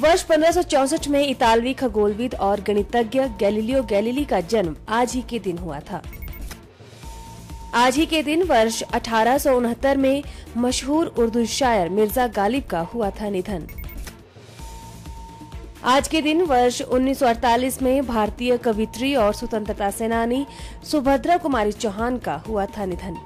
वर्ष 1564 में इतालवी खगोलविद और गणितज्ञ गैलीलियो गैलीली का जन्म आज ही के दिन हुआ था। आज ही के दिन वर्ष अठारह सौ उनहत्तर में मशहूर उर्दू शायर मिर्ज़ा गालिब का हुआ था निधन। आज के दिन वर्ष 1948 में भारतीय कवित्री और स्वतंत्रता सेनानी सुभद्रा कुमारी चौहान का हुआ था निधन।